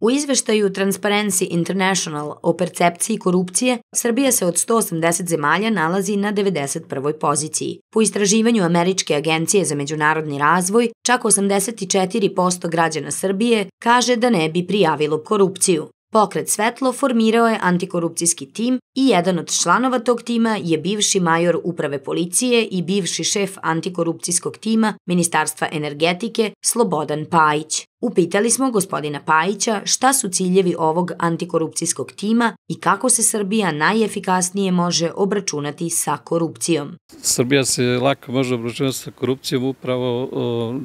U izveštaju Transparency International o percepciji korupcije, Srbija se od 180 zemalja nalazi na 91. poziciji. Po istraživanju Američke agencije za međunarodni razvoj, čak 84% građana Srbije kaže da ne bi prijavilo korupciju. Pokret Svetlo formirao je antikorupcijski tim i jedan od članova tog tima je bivši major uprave policije i bivši šef antikorupcijskog tima Ministarstva energetike Slobodan Pajić. Upitali smo gospodina Pajića šta su ciljevi ovog antikorupcijskog tima i kako se Srbija najefikasnije može obračunati sa korupcijom. Srbija se lako može obračunati sa korupcijom upravo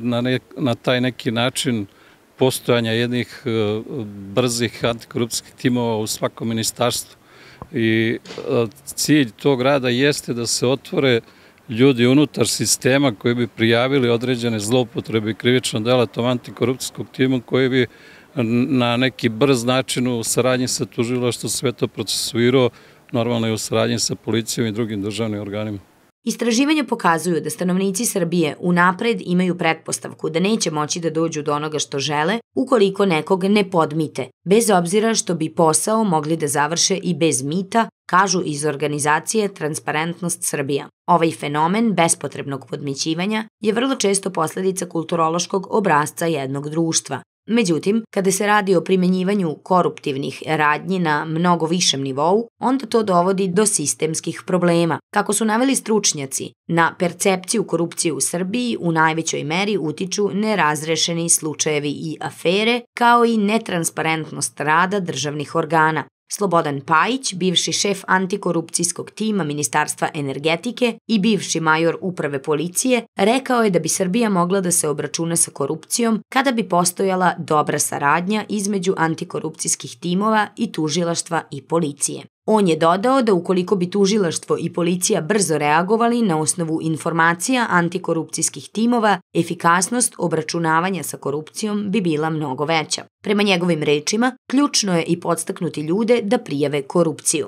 na, ne, na taj neki način postojanja jednih e, brzih antikorupcijskih timova u svakom ministarstvu. I e, cilj tog rada jeste da se otvore ljudi unutar sistema koji bi prijavili određene zloupotrebe i krivično dela tom antikorupcijskog timu koji bi na neki brz način u saradnji sa tužilaštvom sve to procesuirao, normalno i u saradnji sa policijom i drugim državnim organima. Istraživanja pokazuju da stanovnici Srbije unapred imaju pretpostavku da neće moći da dođu do onoga što žele ukoliko nekog ne podmite, bez obzira što bi posao mogli da završe i bez mita, kažu iz organizacije Transparentnost Srbija. Ovaj fenomen bespotrebnog podmićivanja je vrlo često posledica kulturološkog obrazca jednog društva, Međutim, kada se radi o primenjivanju koruptivnih radnji na mnogo višem nivou, onda to dovodi do sistemskih problema. Kako su naveli stručnjaci, na percepciju korupcije u Srbiji u najvećoj meri utiču nerazrešeni slučajevi i afere, kao i netransparentnost rada državnih organa. Slobodan Pajić, bivši šef antikorupcijskog tima Ministarstva energetike i bivši major uprave policije, rekao je da bi Srbija mogla da se obračuna sa korupcijom kada bi postojala dobra saradnja između antikorupcijskih timova i tužilaštva i policije. On je dodao da ukoliko bi tužilaštvo i policija brzo reagovali na osnovu informacija antikorupcijskih timova, efikasnost obračunavanja sa korupcijom bi bila mnogo veća. Prema njegovim rečima, ključno je i podstaknuti ljude da prijave korupciju.